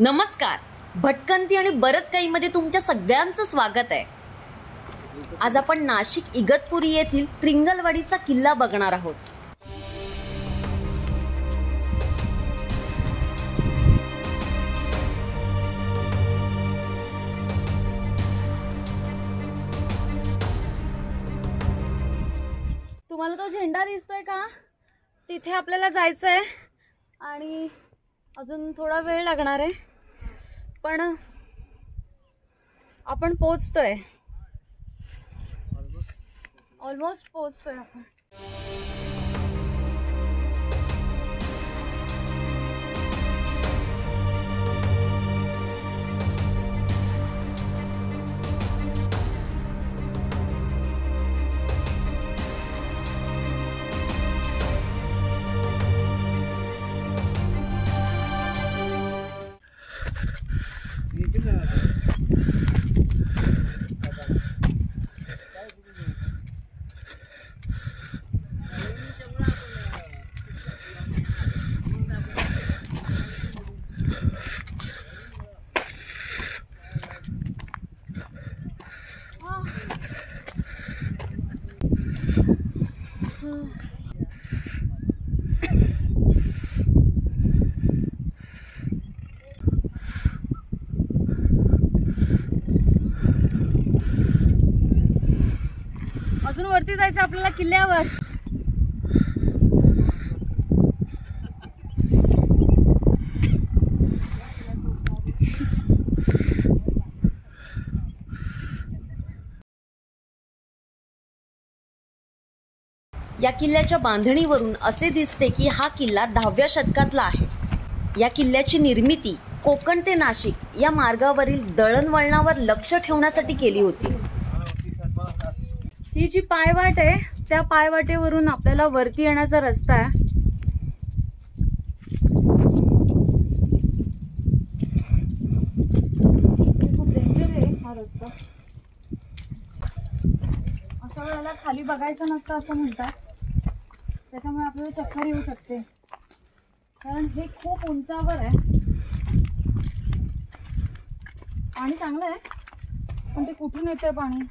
नमस्कार. भटकंती आणि बरंच काहीमध्ये तुमच्या सगळ्यांचं स्वागत आहे. आज आपण नाशिक इगतपुरी येथील त्रिंगलवाडीचा किल्ला बघणार आहोत. तुम्हाला तो झेंडा दिसतोय का? तिथे आपल्याला जायचं आहे आणि अजून थोडा वेळ लागणार आहे. पण आपण पोचतोय ऑलमोस्ट पोचतोय आपण. जायचं आपल्याला किल्ल्यावर. या किल्ल्याच्या बांधणीवरून असे दिसते की हा किल्ला दहाव्या शतकातला आहे. या किल्ल्याची निर्मिती कोकण ते नाशिक या मार्गावरील दळणवळणावर लक्ष ठेवण्यासाठी केली होती. ही जी पायवाट आहे त्या पायवाटेवरून आपल्याला वरती येण्याचा रस्ता आहे. खूप डेंजर आहे हा रस्ता. अशा वेळेला खाली बघायचं नसतं असं म्हणतात. त्याच्यामुळे आपल्याला चक्कर येऊ शकते. कारण हे खूप उंचावर आहे. पाणी चांगलं आहे पण ते कुठून येतं पाणी?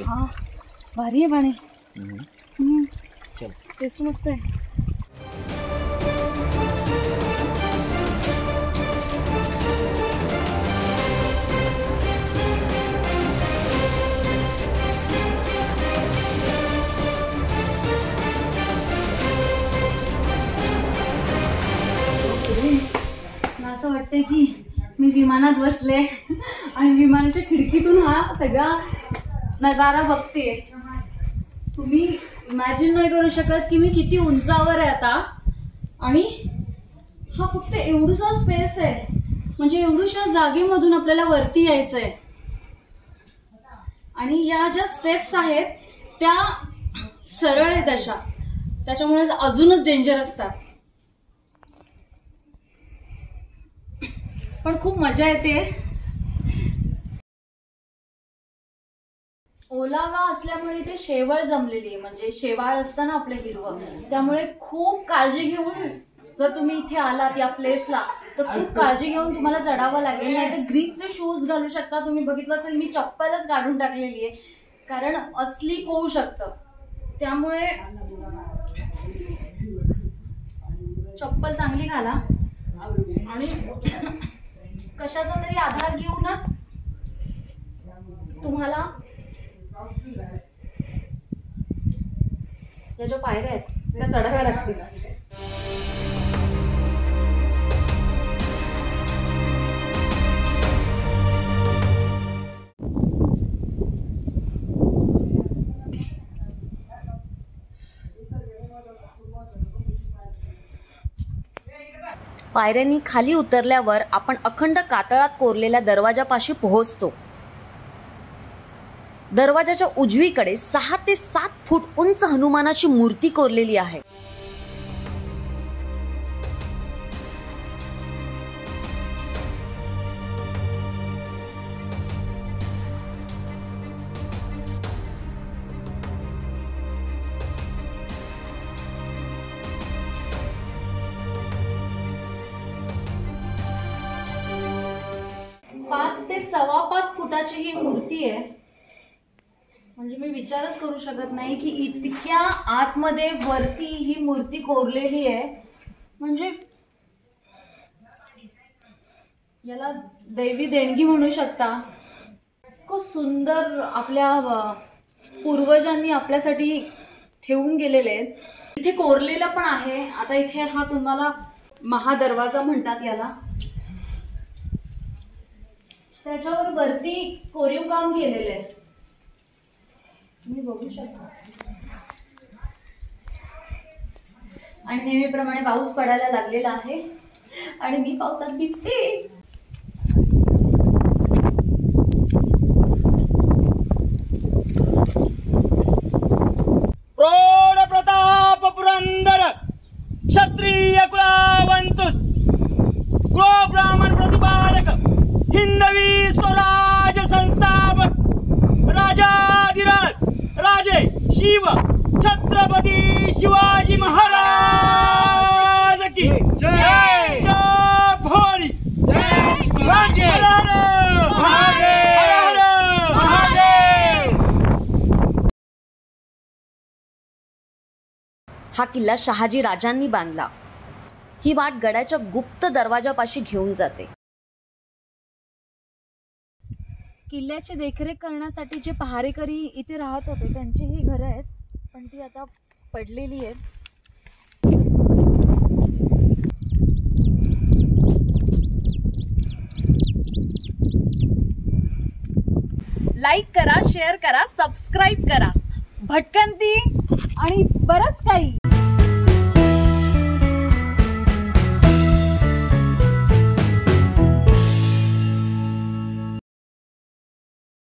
हा भारी आहे पाणी हम्म. टेस्ट मस्त आहे विमानात बसले आणि विमानाच्या खिडकीतून हा सगळा नजारा बघते तुम्ही इमॅजिन नाही करू शकत की मी किती उंचावर आहे आता. आणि हा फक्त एवढूसा स्पेस आहे. म्हणजे एवढूशा जागेमधून आपल्याला वरती यायचंय. आणि या ज्या स्टेप्स आहेत त्या सरळ आहेत अशा. त्याच्यामुळे अजूनच डेंजर असतात. पण खूप मजा येते. ओलावा असल्यामुळे ते शेवळ जमलेली आहे. म्हणजे शेवाळ असतं ना आपलं हिरवं. त्यामुळे खूप काळजी घेऊन जर तुम्ही इथे आलात या प्लेसला तर खूप काळजी घेऊन तुम्हाला चढावं लागेल. नाही तर ग्रीपचे शूज घालू शकता तुम्ही. बघितलं असेल मी चप्पलच काढून टाकलेली आहे. कारण अस्लीप होऊ शकतं. त्यामुळे चप्पल चांगली घाला. आणि कशाचा तरी आधार घेऊनच तुम्हाला या ज्या पायऱ्या आहेत त्या चढाव्या लागतील. पायऱ्यांनी खाली उतरल्यावर आपण अखंड कातळात कोरलेल्या दरवाजापाशी पोहोचतो. दरवाजाच्या उजवीकडे सहा ते सात फूट उंच हनुमानाची मूर्ती कोरलेली आहे. ते सव्वा पाच फुटाची ही मूर्ती आहे. म्हणजे मी विचारच करू शकत नाही की इतक्या आतमध्ये वरती ही मूर्ती कोरलेली आहे. म्हणजे याला दैवी देणगी म्हणू शकता. इतकं सुंदर आपल्या पूर्वजांनी आपल्यासाठी ठेवून गेलेले आहेत. इथे कोरलेलं पण आहे. आता इथे हा तुम्हाला महादरवाजा म्हणतात याला. त्याच्यावर वरती कोरीव काम केलेलं आहे. तुम्ही बघू शकता. आणि नेहमीप्रमाणे पाऊस पडायला लागलेला आहे. आणि मी पावसात भिजते. छत्रपती शिवाजी महाराज की जय जय भवानी. जय शिवाजी. हर हर महादेव. हर हर महादेव. हा किल्ला शहाजी राजांनी बांधला. ही वाट गडाच्या गुप्त दरवाजापाशी घेऊन जाते. किल्ल्याची देखरेख करण्यासाठी जे पहारेकरी इथे राहत होते त्यांची ही घरं आहेत. पण ती आता पडलेली आहेत लाईक करा शेअर करा सबस्क्राईब करा. भटकंती आणि बरंच काही.